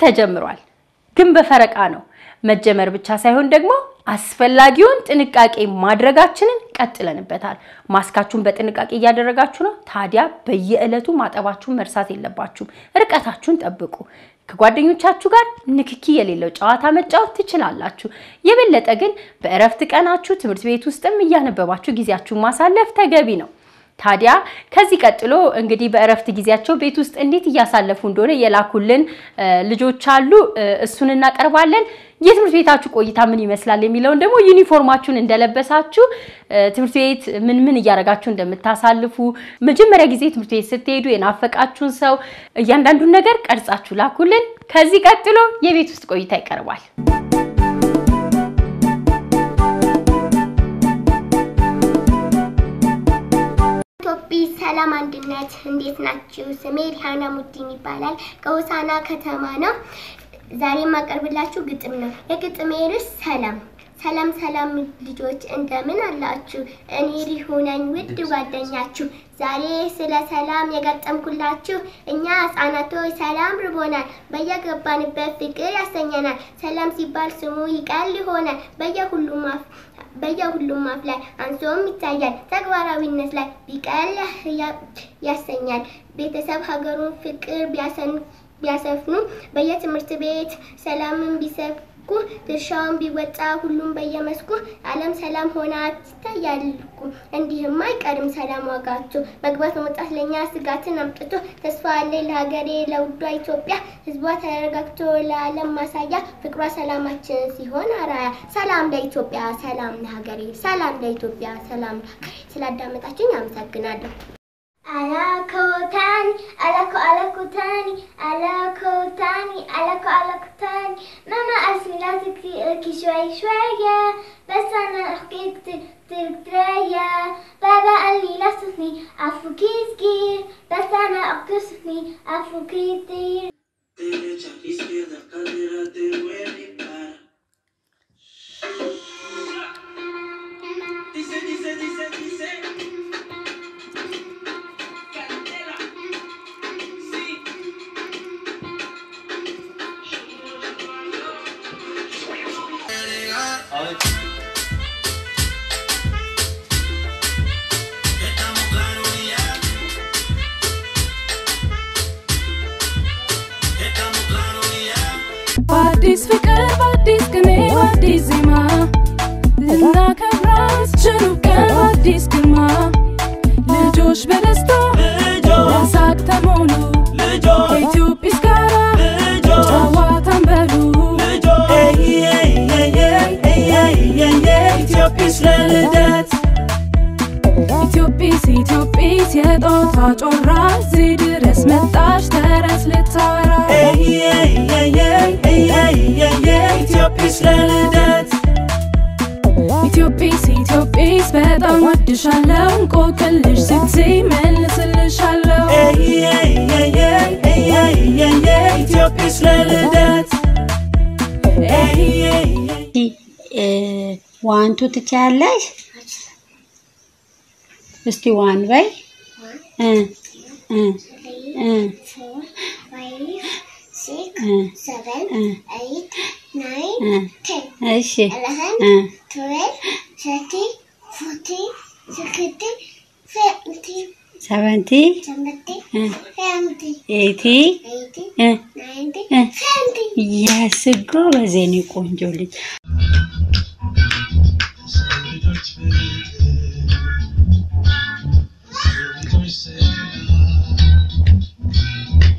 ተጀምሯል፣ ግን በፈረቃ ነው። መጀመር ብቻ ሳይሆን ደግሞ አስፈላጊውን ጥንቃቄ ማድረጋችንን ቀጥለንበታል። ማስካችሁን በጥንቃቄ እያደረጋችሁ ነው። ታዲያ በየዕለቱ ማጠባችሁን መርሳት የለባችሁም። ርቀታችሁን ጠብቁ። ከጓደኞቻችሁ ጋር ንክኪ የሌለው ጨዋታ መጫወት ትችላላችሁ። የበለጠ ግን በእረፍት ቀናችሁ ትምህርት ቤት ውስጥም እያነበባችሁ ጊዜያችሁን ማሳለፍ ተገቢ ነው። ታዲያ ከዚህ ቀጥሎ እንግዲህ በእረፍት ጊዜያቸው ቤት ውስጥ እንዴት እያሳለፉ እንደሆነ የላኩልን ልጆች አሉ። እሱን እናቀርባለን። የትምህርት ቤታችሁ ቆይታ ምን ይመስላል የሚለውን ደግሞ ዩኒፎርማችሁን እንደለበሳችሁ ትምህርት ቤት ምን ምን እያደረጋችሁ እንደምታሳልፉ መጀመሪያ ጊዜ ትምህርት ቤት ስትሄዱ የናፈቃችሁን ሰው እያንዳንዱን ነገር ቀርጻችሁ ላኩልን። ከዚህ ቀጥሎ የቤት ውስጥ ቆይታ ይቀርባል። ሰላም አንድነት፣ እንዴት ናችሁ? ስሜ ሪሃና ሙዲን ይባላል። ከሆሳና ከተማ ነው። ዛሬ የማቀርብላችሁ ግጥም ነው። የግጥሜ ርዕስ ሰላም። ሰላም ሰላም ልጆች እንደምን አላችሁ? እኔ ሪሁ ነኝ ውድ ጓደኛችሁ። ዛሬ ስለ ሰላም የገጠምኩላችሁ እኛ ህጻናቶች ሰላም ርቦናል፣ በየገባንበት ፍቅር ያሰኘናል። ሰላም ሲባል ስሙ ይቀል ይሆናል በየሁሉም በየሁሉም አፍ ላይ አንሶም ይታያል። ተግባራዊነት ላይ ቢቀል ያሰኛል። ቤተሰብ ሀገሩን ፍቅር ቢያሰፍኑ በየትምህርት ቤት ሰላምን ቢሰብኩ ድርሻውን ቢወጣ ሁሉም በየመስኩ ዓለም ሰላም ሆና ይታያልኩ። እንዲህም አይቀርም ሰላም ዋጋቱ መግባት መውጣት ለእኛ ስጋትን አምጥቶ ተስፋ አለኝ ለሀገሬ ለውዷ ኢትዮጵያ ህዝቧ ተረጋግቶ ለዓለም ማሳያ ፍቅሯ ሰላማችን ሲሆን አራያ። ሰላም ለኢትዮጵያ፣ ሰላም ለሀገሬ፣ ሰላም ለኢትዮጵያ፣ ሰላም ለሀገሬ። ስላዳመጣችኝ አመሰግናለሁ። አላኮታኒ አላኮ አላኮታኒ አላኮታኒ አላኮ አላኮታኒ كي شوي شوية بس أنا حكيت تركتريا بابا قال لي لا تصفني عفوكي صغير بس أنا أقتصفني عفوكي كتير Derecha, izquierda, cadera, para. college. ኢትዮጵስ የጦታ ጮራ እዚህ ድረስ መጣች ተረት ልታወራ ኢትዮጵስ ለልደት ኢትዮጵስ ኢትዮጵስ በጣም ወድሻለው እንቆቅልሽ ስትይ መልስልሻለው ኢትዮጵስ ለልደት ዋንቱ ትችያለሽ? እስቲ ዋን በይ እ እ እ እ እ እሺ እ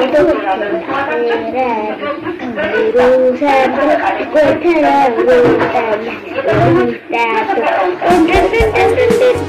Thank you.